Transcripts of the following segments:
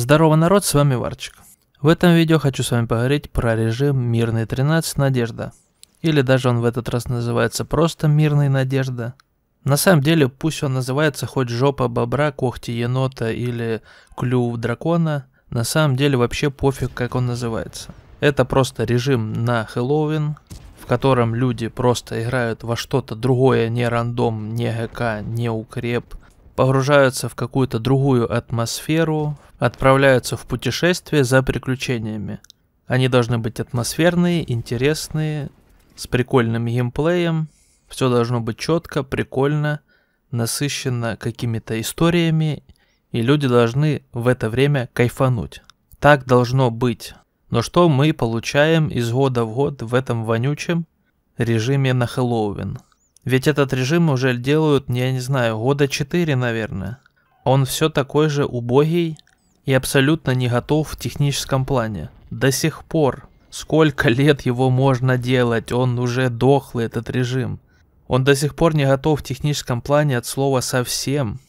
Здорово, народ, с вами Варчик. В этом видео хочу с вами поговорить про режим Мирный 13 Надежда. Или даже он в этот раз называется просто Мирный Надежда. На самом деле, пусть он называется хоть жопа бобра, когти енота или клюв дракона, на самом деле вообще пофиг, как он называется. Это просто режим на Хэллоуин, в котором люди просто играют во что-то другое, не рандом, не ГК, не укреп, погружаются в какую-то другую атмосферу, отправляются в путешествие за приключениями. Они должны быть атмосферные, интересные, с прикольным геймплеем. Все должно быть четко, прикольно, насыщенно какими-то историями, и люди должны в это время кайфануть. Так должно быть. Но что мы получаем из года в год в этом вонючем режиме на Хэллоуин? Ведь этот режим уже делают, я не знаю, года 4, наверное. Он все такой же убогий и абсолютно не готов в техническом плане. До сих пор. Сколько лет его можно делать, он уже дохлый, этот режим. Он до сих пор не готов в техническом плане от слова совсем.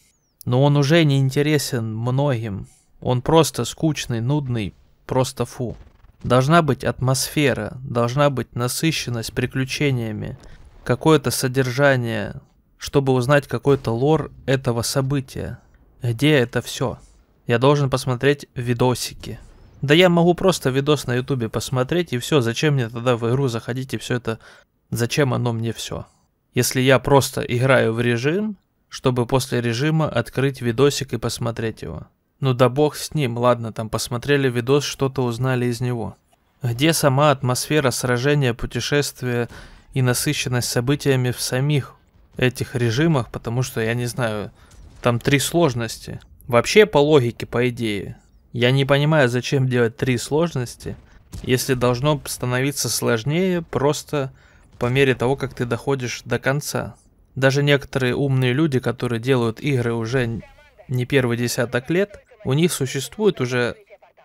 Но он уже не интересен многим. Он просто скучный, нудный, просто фу. Должна быть атмосфера, должна быть насыщенность приключениями, какое-то содержание, чтобы узнать какой-то лор этого события. Где это все? Я должен посмотреть видосики. Да я могу просто видос на ютубе посмотреть и все. Зачем мне тогда в игру заходить и все это? Зачем оно мне все? Если я просто играю в режим, чтобы после режима открыть видосик и посмотреть его. Ну да бог с ним, ладно, там посмотрели видос, что-то узнали из него. Где сама атмосфера сражения, путешествия и насыщенность событиями в самих этих режимах, потому что, я не знаю, там три сложности. Вообще, по логике, по идее, я не понимаю, зачем делать три сложности, если должно становиться сложнее просто по мере того, как ты доходишь до конца. Даже некоторые умные люди, которые делают игры уже не первый десяток лет, у них существуют уже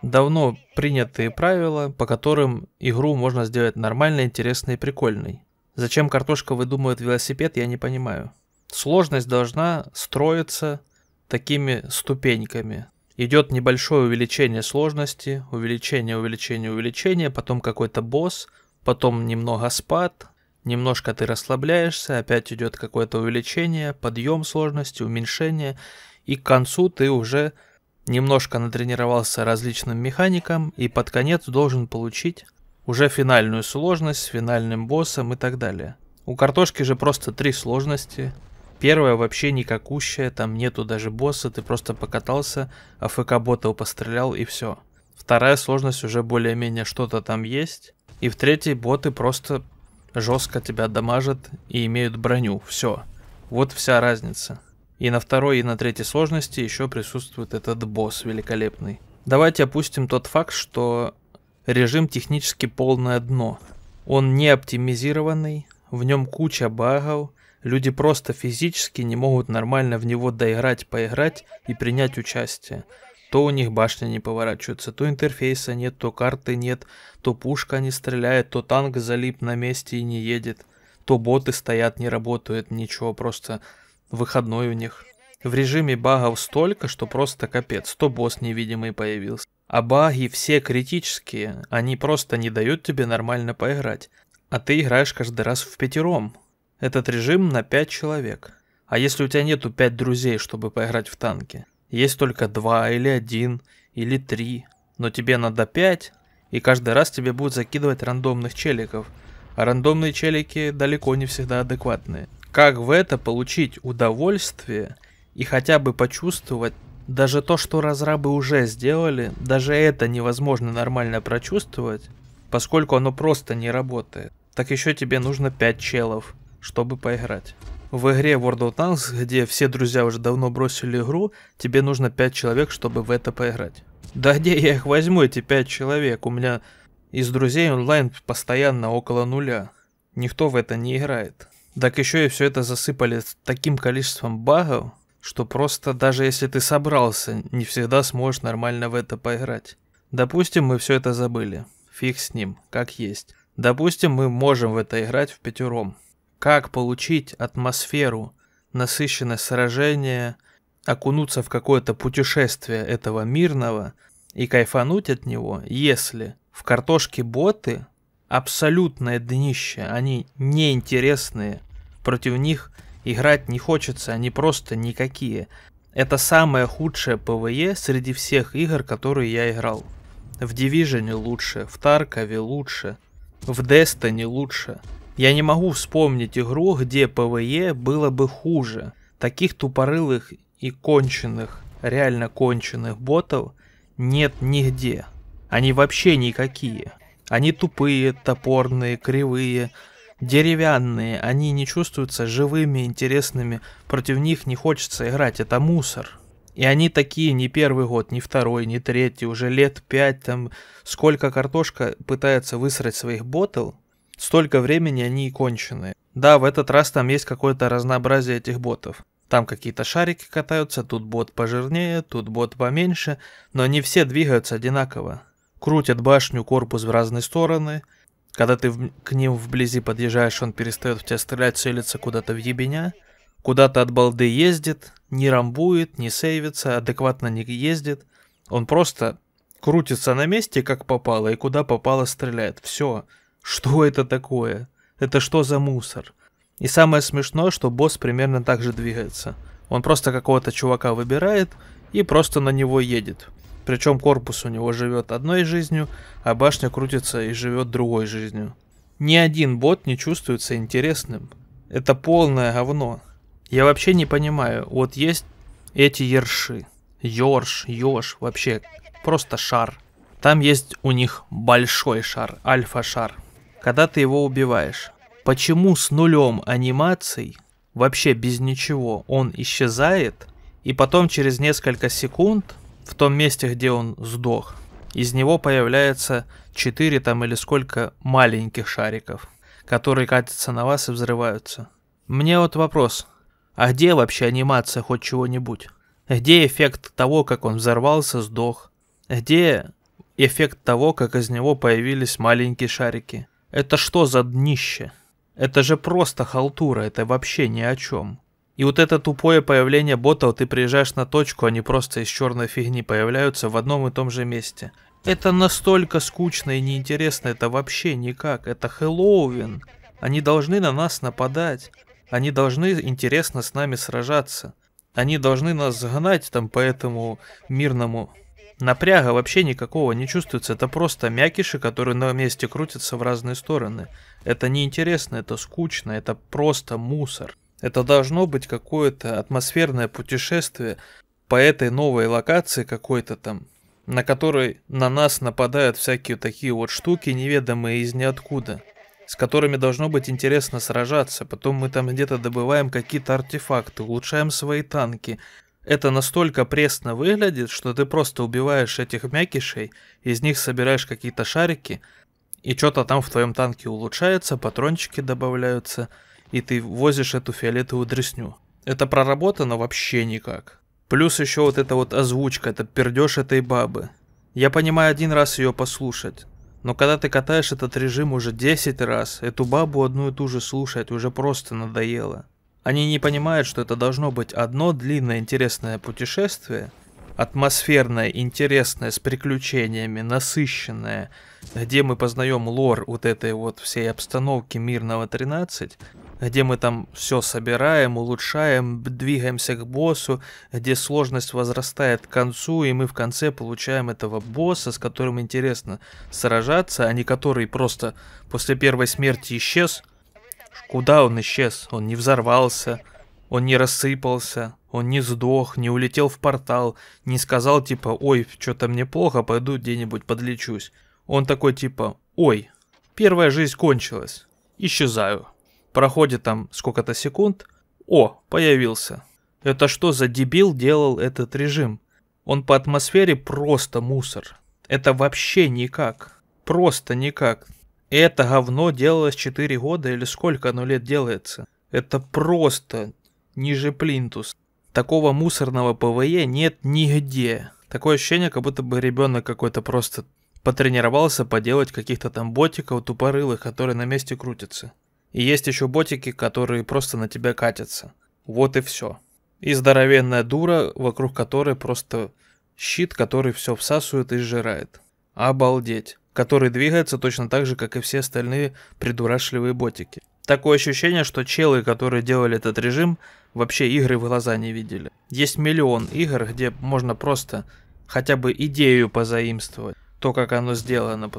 давно принятые правила, по которым игру можно сделать нормально, интересной и прикольной. Зачем картошка выдумывает велосипед, я не понимаю. Сложность должна строиться такими ступеньками. Идет небольшое увеличение сложности, увеличение, увеличение, увеличение, потом какой-то босс, потом немного спад, немножко ты расслабляешься, опять идет какое-то увеличение, подъем сложности, уменьшение, и к концу ты уже немножко натренировался различным механикам и под конец должен получить уже финальную сложность с финальным боссом и так далее. У картошки же просто три сложности. Первая вообще никакущая, там нету даже босса, ты просто покатался, АФК бота пострелял и все. Вторая сложность уже более-менее что-то там есть. И в третьей боты просто жестко тебя дамажат и имеют броню. Все. Вот вся разница. И на второй, и на третьей сложности еще присутствует этот босс великолепный. Давайте опустим тот факт, что Режим технически полное дно. Он не оптимизированный, в нем куча багов, люди просто физически не могут нормально в него доиграть, поиграть и принять участие. То у них башня не поворачивается, то интерфейса нет, то карты нет, то пушка не стреляет, то танк залип на месте и не едет, то боты стоят, не работают, ничего, просто выходной у них. В режиме багов столько, что просто капец, то босс невидимый появился. А баги все критические, они просто не дают тебе нормально поиграть. А ты играешь каждый раз в пятером. Этот режим на 5 человек. А если у тебя нету 5 друзей, чтобы поиграть в танки? Есть только 2 или 1 или 3. Но тебе надо 5, и каждый раз тебе будут закидывать рандомных челиков. А рандомные челики далеко не всегда адекватные. Как в это получить удовольствие и хотя бы почувствовать даже то, что разрабы уже сделали, даже это невозможно нормально прочувствовать, поскольку оно просто не работает. Так еще тебе нужно 5 челов, чтобы поиграть. В игре World of Tanks, где все друзья уже давно бросили игру, тебе нужно 5 человек, чтобы в это поиграть. Да где я их возьму, эти 5 человек? У меня из друзей онлайн постоянно около нуля. Никто в это не играет. Так еще и все это засыпали таким количеством багов, что просто даже если ты собрался, не всегда сможешь нормально в это поиграть. Допустим, мы все это забыли. Фиг с ним, как есть. Допустим, мы можем в это играть в пятером. Как получить атмосферу, насыщенность сражения, окунуться в какое-то путешествие этого мирного, и кайфануть от него, если в картошке боты абсолютное днище, они неинтересные, против них играть не хочется, они просто никакие. Это самое худшее ПВЕ среди всех игр, которые я играл. В Division лучше, в Таркове лучше, в Destiny лучше. Я не могу вспомнить игру, где PvE было бы хуже. Таких тупорылых и конченых, реально конченых ботов нет нигде. Они вообще никакие. Они тупые, топорные, кривые, деревянные. Они не чувствуются живыми, интересными. Против них не хочется играть. Это мусор. И они такие не первый год, не второй, не третий, уже лет пять там. Сколько картошка пытается высрать своих ботов, столько времени они и конченые. Да, в этот раз там есть какое-то разнообразие этих ботов. Там какие-то шарики катаются, тут бот пожирнее, тут бот поменьше, но они все двигаются одинаково. Крутят башню, корпус в разные стороны. Когда ты в, к ним вблизи подъезжаешь, он перестает в тебя стрелять, целится куда-то в ебеня. Куда-то от балды ездит, не рамбует, не сейвится, адекватно не ездит. Он просто крутится на месте, как попало, и куда попало стреляет. Все. Что это такое? Это что за мусор? И самое смешное, что босс примерно так же двигается. Он просто какого-то чувака выбирает и просто на него едет. Причем корпус у него живет одной жизнью, а башня крутится и живет другой жизнью. Ни один бот не чувствуется интересным. Это полное говно. Я вообще не понимаю, вот есть эти ерши. Ёрш, ёж, вообще просто шар. Там есть у них большой шар, альфа-шар. Когда ты его убиваешь, почему с нулем анимаций, вообще без ничего, он исчезает, и потом через несколько секунд в том месте, где он сдох, из него появляется 4 там или сколько маленьких шариков, которые катятся на вас и взрываются. Мне вот вопрос, а где вообще анимация хоть чего-нибудь? Где эффект того, как он взорвался, сдох? Где эффект того, как из него появились маленькие шарики? Это что за днище? Это же просто халтура, это вообще ни о чем. И вот это тупое появление ботов, ты приезжаешь на точку, они просто из черной фигни появляются в одном и том же месте. Это настолько скучно и неинтересно, это вообще никак. Это Хэллоуин. Они должны на нас нападать. Они должны интересно с нами сражаться. Они должны нас загнать там по этому мирному Напряга вообще никакого не чувствуется, это просто мякиши, которые на месте крутятся в разные стороны. Это неинтересно, это скучно, это просто мусор. Это должно быть какое-то атмосферное путешествие по этой новой локации какой-то там, на которой на нас нападают всякие такие вот штуки, неведомые из ниоткуда, с которыми должно быть интересно сражаться. Потом мы там где-то добываем какие-то артефакты, улучшаем свои танки, это настолько пресно выглядит, что ты просто убиваешь этих мякишей, из них собираешь какие-то шарики, и что-то там в твоем танке улучшается, патрончики добавляются, и ты возишь эту фиолетовую дресню. Это проработано вообще никак. Плюс еще вот эта вот озвучка, это пердеж этой бабы. Я понимаю один раз ее послушать, но когда ты катаешь этот режим уже 10 раз, эту бабу одну и ту же слушать уже просто надоело. Они не понимают, что это должно быть одно длинное интересное путешествие, атмосферное, интересное, с приключениями, насыщенное, где мы познаем лор вот этой вот всей обстановки Мирного 13, где мы там все собираем, улучшаем, двигаемся к боссу, где сложность возрастает к концу, и мы в конце получаем этого босса, с которым интересно сражаться, а не который просто после первой смерти исчез, Куда он исчез? Он не взорвался, он не рассыпался, он не сдох, не улетел в портал, не сказал типа «Ой, что-то мне плохо, пойду где-нибудь подлечусь». Он такой типа «Ой, первая жизнь кончилась, исчезаю». Проходит там сколько-то секунд, о, появился. Это что за дебил делал этот режим? Он по атмосфере просто мусор. Это вообще никак. Просто никак. Это говно делалось 4 года или сколько оно лет делается. Это просто ниже плинтус. Такого мусорного PvE нет нигде. Такое ощущение, как будто бы ребенок какой-то просто потренировался поделать каких-то там ботиков тупорылых, которые на месте крутятся. И есть еще ботики, которые просто на тебя катятся. Вот и все. И здоровенная дура, вокруг которой просто Щит, который все всасывает и сжирает. Обалдеть. Который двигается точно так же, как и все остальные придурашливые ботики. Такое ощущение, что челы, которые делали этот режим, вообще игры в глаза не видели. Есть миллион игр, где можно просто хотя бы идею позаимствовать. То, как оно сделано.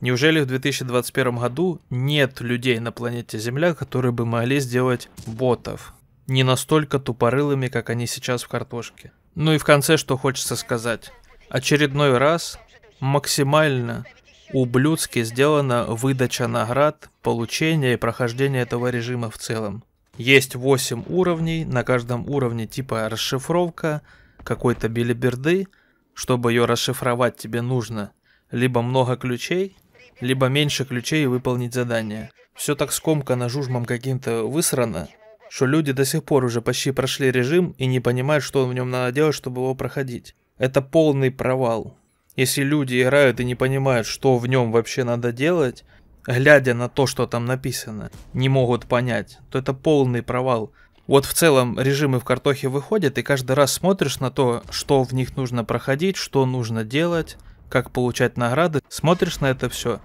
Неужели в 2021 году нет людей на планете Земля, которые бы могли сделать ботов? Не настолько тупорылыми, как они сейчас в картошке. Ну и в конце, что хочется сказать. Очередной раз максимально ублюдски сделана выдача наград, получение и прохождение этого режима в целом. Есть 8 уровней, на каждом уровне типа расшифровка, какой-то билиберды. Чтобы ее расшифровать тебе нужно либо много ключей, либо меньше ключей выполнить задание. Все так скомкано жужмом каким-то высрано, что люди до сих пор уже почти прошли режим и не понимают, что в нем надо делать, чтобы его проходить. Это полный провал. Если люди играют и не понимают, что в нем вообще надо делать, глядя на то, что там написано, не могут понять, то это полный провал. Вот в целом режимы в картохе выходят, и каждый раз смотришь на то, что в них нужно проходить, что нужно делать, как получать награды, смотришь на это все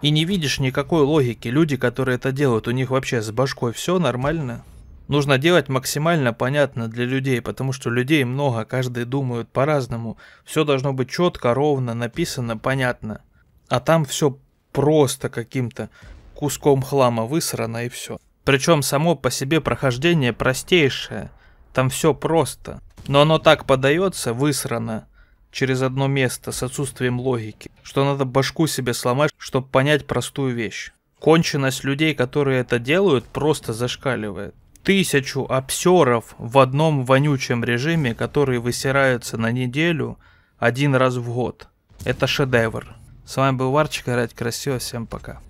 и не видишь никакой логики. Люди, которые это делают, у них вообще с башкой все нормально нужно делать максимально понятно для людей, потому что людей много, каждый думает по-разному. Все должно быть четко, ровно, написано, понятно. А там все просто каким-то куском хлама высрано и все. Причем само по себе прохождение простейшее. Там все просто. Но оно так подается, высрано, через одно место с отсутствием логики, что надо башку себе сломать, чтобы понять простую вещь. Конченность людей, которые это делают, просто зашкаливает тысячу обсеров в одном вонючем режиме, которые высираются на неделю один раз в год. Это шедевр. С вами был Варчик, играть красиво, всем пока.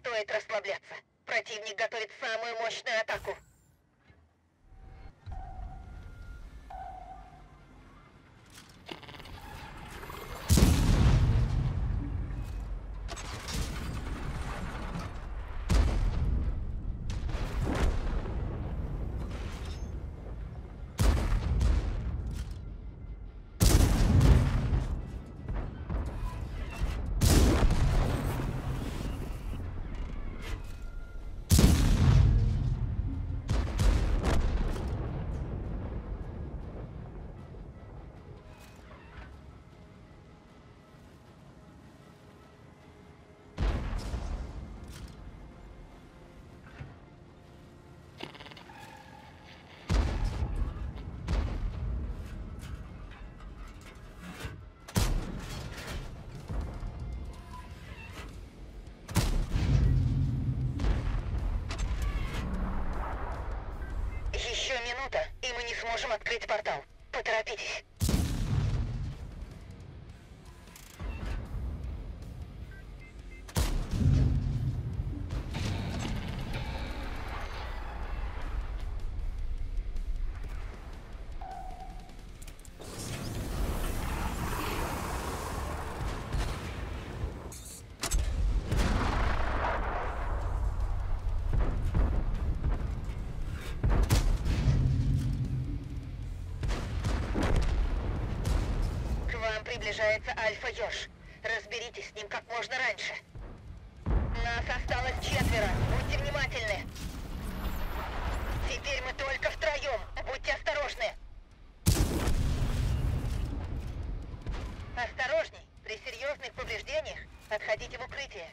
Стоит расслабляться. Противник готовит самую мощную атаку. Минута, и мы не сможем открыть портал. Поторопитесь. К вам приближается Альфа-Ёж. Разберитесь с ним как можно раньше. Нас осталось четверо. Будьте внимательны. Теперь мы только втроем. Будьте осторожны. Осторожней. При серьезных повреждениях отходите в укрытие.